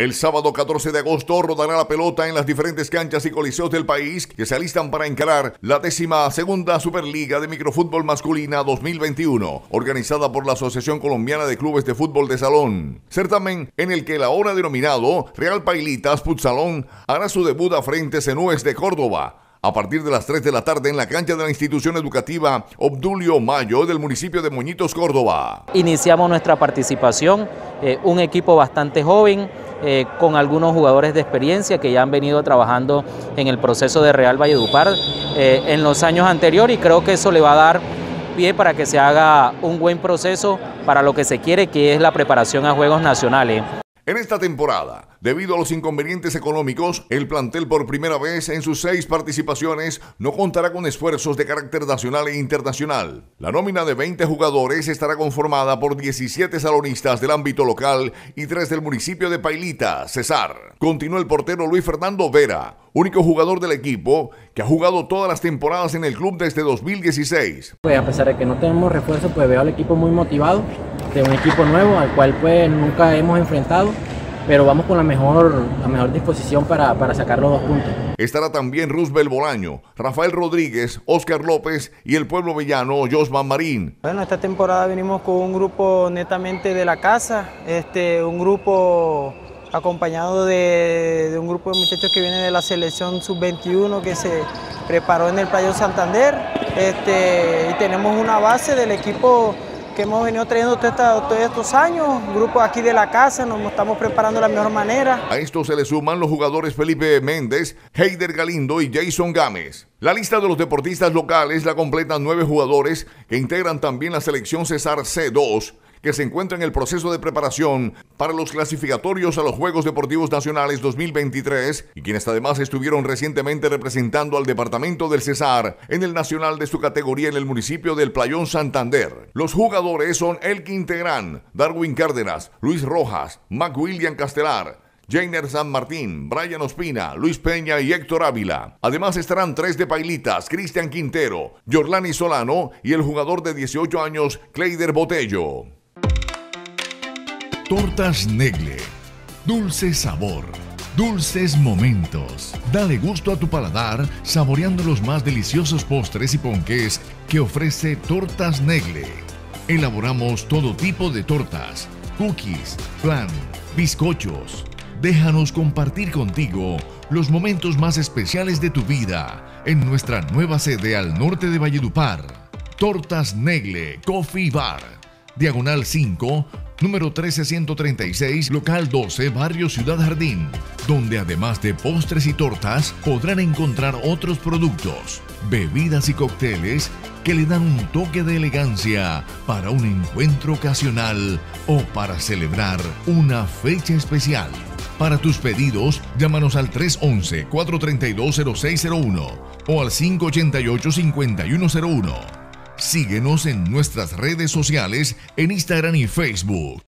El sábado 14 de agosto rodará la pelota en las diferentes canchas y coliseos del país que se alistan para encarar la décima segunda Superliga de Microfútbol Masculina 2021, organizada por la Asociación Colombiana de Clubes de Fútbol de Salón. Certamen en el que el ahora denominado Real Pailitas Futsalón hará su debut a frente de Córdoba a partir de las 3 de la tarde en la cancha de la institución educativa Obdulio Mayo del municipio de Moñitos, Córdoba. Iniciamos nuestra participación, eh, un equipo bastante joven, eh, con algunos jugadores de experiencia que ya han venido trabajando en el proceso de Real Valledupar eh, en los años anteriores y creo que eso le va a dar pie para que se haga un buen proceso para lo que se quiere, que es la preparación a Juegos Nacionales. En esta temporada, debido a los inconvenientes económicos, el plantel por primera vez en sus seis participaciones no contará con esfuerzos de carácter nacional e internacional. La nómina de 20 jugadores estará conformada por 17 salonistas del ámbito local y tres del municipio de Pailita, Cesar. Continúa el portero Luis Fernando Vera, único jugador del equipo que ha jugado todas las temporadas en el club desde 2016. Pues a pesar de que no tenemos refuerzo, pues veo al equipo muy motivado de un equipo nuevo al cual pues nunca hemos enfrentado, pero vamos con la mejor, la mejor disposición para, para sacar los dos puntos. Estará también Roosevelt Bolaño, Rafael Rodríguez, Oscar López y el pueblo villano Josman Marín. Bueno, esta temporada venimos con un grupo netamente de la casa, este, un grupo acompañado de, de, un grupo de muchachos que viene de la selección sub-21 que se preparó en el Playo Santander este, y tenemos una base del equipo hemos venido trayendo todos estos años, grupo aquí de la casa, nos estamos preparando de la mejor manera. A esto se le suman los jugadores Felipe Méndez, Heider Galindo y Jason Gámez. La lista de los deportistas locales la completan nueve jugadores que integran también la selección Cesar C2 que se encuentra en el proceso de preparación para los clasificatorios a los Juegos Deportivos Nacionales 2023 y quienes además estuvieron recientemente representando al departamento del Cesar en el nacional de su categoría en el municipio del Playón Santander. Los jugadores son Elkin Tegrán, Darwin Cárdenas, Luis Rojas, Mac William Castelar, Jainer San Martín, Brian Ospina, Luis Peña y Héctor Ávila. Además estarán tres de Pailitas, Cristian Quintero, Jorlani Solano y el jugador de 18 años, Cleider Botello. Tortas Negle. Dulce sabor. Dulces momentos. Dale gusto a tu paladar saboreando los más deliciosos postres y ponqués que ofrece Tortas Negle. Elaboramos todo tipo de tortas, cookies, flan, bizcochos. Déjanos compartir contigo los momentos más especiales de tu vida en nuestra nueva sede al norte de Valledupar. Tortas Negle Coffee Bar. Diagonal 5 número 13136, local 12, barrio Ciudad Jardín, donde además de postres y tortas podrán encontrar otros productos, bebidas y cócteles que le dan un toque de elegancia para un encuentro ocasional o para celebrar una fecha especial. Para tus pedidos, llámanos al 311-432-0601 o al 588-5101. Síguenos en nuestras redes sociales en Instagram y Facebook.